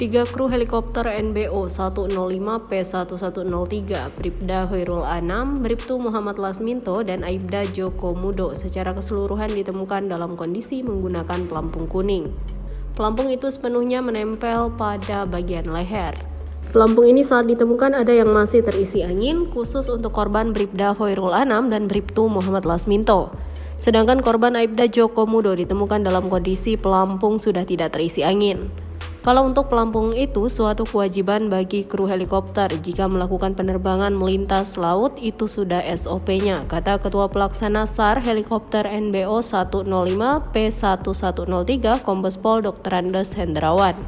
Tiga kru helikopter NBO 105 P1103 Bribda Hoirul Anam, Bribtu Muhammad Lasminto, dan Aibda Joko Mudo secara keseluruhan ditemukan dalam kondisi menggunakan pelampung kuning. Pelampung itu sepenuhnya menempel pada bagian leher. Pelampung ini saat ditemukan ada yang masih terisi angin, khusus untuk korban Bribda Hoirul Anam dan Bribtu Muhammad Lasminto. Sedangkan korban Aibda Joko Mudo ditemukan dalam kondisi pelampung sudah tidak terisi angin. Kalau untuk pelampung itu suatu kewajiban bagi kru helikopter jika melakukan penerbangan melintas laut itu sudah SOP-nya, kata Ketua Pelaksana SAR Helikopter NBO 105 P1103 Kombes Pol Dr. Andes Hendrawan.